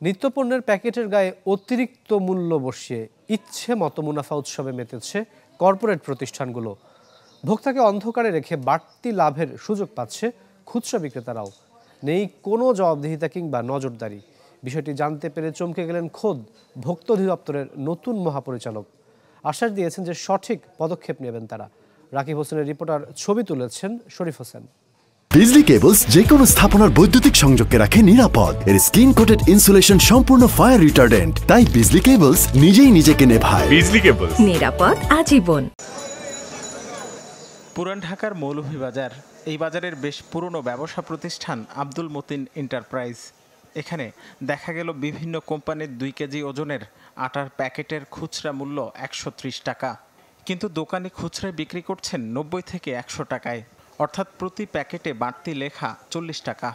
নিত্যপণ্যের প্যাকেটের গায়ে অতিরিক্ত মূল্য বসিয়ে ইচ্ছে মতো মুনাফা উৎসবে মেতেছে কর্পোরেট প্রতিষ্ঠানগুলো। ভোক্তাকে অন্ধকারে রেখে বাড়তি লাভের সুযোগ পাচ্ছে খুচরা বিক্রেতারাও। নেই কোনো জবাবদিহিতা কিংবা নজরদারি। বিষয়টি জানতে পেরে চমকে গেলেন খোদ ভোক্তা অধিদপ্তরের নতুন মহাপরিচালক। আশ্বাস দিয়েছেন যে সঠিক পদক্ষেপ নেবেন তারা। রাকিব হোসেনের রিপোর্টার ছবি তুলেছেন শরীফ হোসেন। বিজলি কেবলস যে কোনো স্থাপনার বৈদ্যুতিক সংযোগকে রাখে নিরাপদ। এর স্ক্রিন কোটেড ইনসুলেশন সম্পূর্ণ ফায়ার রিটার্ডেন্ট। তাই বিজলি কেবলস নিজেই নিজেকে নেভায়। বিজলি কেবল নিরাপদ আজীবন। পুরান ঢাকার মৌলভী বাজার এই বাজারের বেশ পুরনো ব্যবসা প্রতিষ্ঠান আব্দুল মতিন এন্টারপ্রাইজ এখানে দেখা গেল বিভিন্ন কোম্পানির দুই কেজি ওজনের আটার প্যাকেটের খুচরা মূল্য একশো ত্রিশ টাকা। কিন্তু দোকানে খুচরায় বিক্রি করছেন নব্বই থেকে একশো টাকায়। অর্থাৎ প্রতি প্যাকেটে বাড়তি লেখা চল্লিশ টাকা।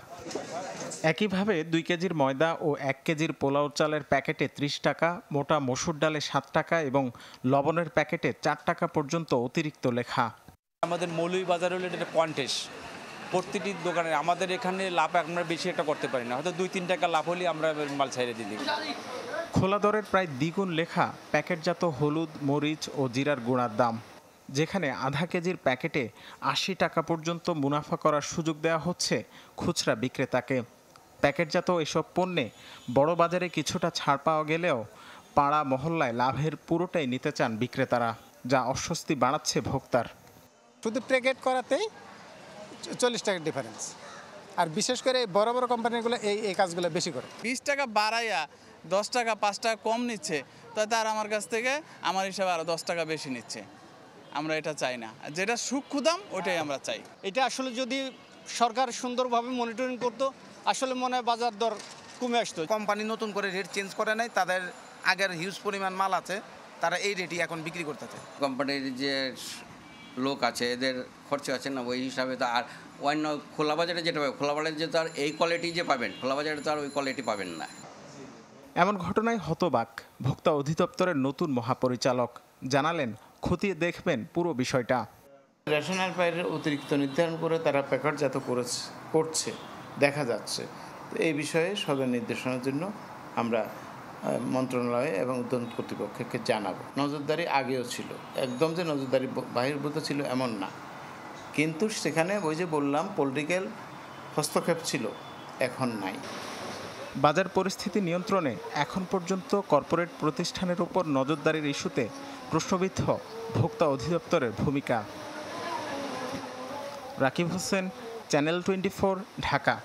একইভাবে দুই কেজির ময়দা ও এক কেজির পোলাও চালের প্যাকেটে ত্রিশ টাকা মোটা মসুর ডালে সাত টাকা এবং লবণের প্যাকেটে চার টাকা পর্যন্ত অতিরিক্ত লেখা। আমাদের মৌলভী বাজার হলো এটা কোয়ান্টেস প্রতিটি দোকানে আমাদের এখানে লাভ আমরা বেশি একটা করতে পারি না। হয়তো দুই তিন টাকা লাভ হলে আমরা মাল ছাইড়ে দিই। খোলা দরের প্রায় দ্বিগুণ লেখা প্যাকেটজাত হলুদ মরিচ ও জিরার গুঁড়ার দাম। যেখানে আধা কেজির প্যাকেটে আশি টাকা পর্যন্ত মুনাফা করার সুযোগ দেওয়া হচ্ছে খুচরা বিক্রেতাকে। প্যাকেটজাত এসব পণ্যে বড় বাজারে কিছুটা ছাড় পাওয়া গেলেও পাড়া মহল্লায় লাভের পুরোটাই নিতে চান বিক্রেতারা যা অস্বস্তি বাড়াচ্ছে ভোক্তার। শুধু প্যাকেট করাতেই চল্লিশ টাকার ডিফারেন্স আর বিশেষ করে এই বড় বড় কোম্পানিগুলো এই এই কাজগুলো বেশি করে। বিশ টাকা বাড়াইয়া দশ টাকা পাঁচ টাকা কম নিচ্ছে তো তার আমার কাছ থেকে আমার হিসাবে আরও দশ টাকা বেশি নিচ্ছে। আমরা এটা চাই না। যেটা সূক্ষ্ম দাম ওটাই আমরা চাই। এটা আসলে যদি সরকার সুন্দরভাবে মনিটরিং করতো আসলে মনে হয় বাজার দর কমে আসতো। কোম্পানি নতুন করে রেট চেঞ্জ করে নাই তাদের আগের হিউজ পরিমাণ মাল আছে তারা এই রেটই এখন বিক্রি করতেছে। কোম্পানির যে লোক আছে এদের খরচ আছে না ওই হিসাবে তো আর অন্য খোলা বাজারে যেটা পাবে খোলা বাজারে যে তো আর এই কোয়ালিটি যে পাবেন খোলা বাজারে তো আর ওই কোয়ালিটি পাবেন না। এমন ঘটনায় হতবাক ভোক্তা অধিদপ্তরের নতুন মহাপরিচালক জানালেন খতিয়ে দেখবেন পুরো বিষয়টা। রেশনাল পায়ের অতিরিক্ত নির্ধারণ করে তারা প্যাকেটজাত করেছে করছে দেখা যাচ্ছে। তো এই বিষয়ে সদর নির্দেশনার জন্য আমরা মন্ত্রণালয়ে এবং উদ্যোগ কর্তৃপক্ষকে জানাব। নজরদারি আগেও ছিল। একদম যে নজরদারি বহির্ভূত ছিল এমন না। কিন্তু সেখানে ওই যে বললাম পলিটিক্যাল হস্তক্ষেপ ছিল এখন নাই। বাজার পরিস্থিতি নিয়ন্ত্রণে এখন পর্যন্ত কর্পোরেট প্রতিষ্ঠানের উপর নজরদারির ইস্যুতে প্রশ্নবিদ্ধ ভোক্তা অধিদপ্তরের ভূমিকা। Rakib Hossain channel twenty Dhaka.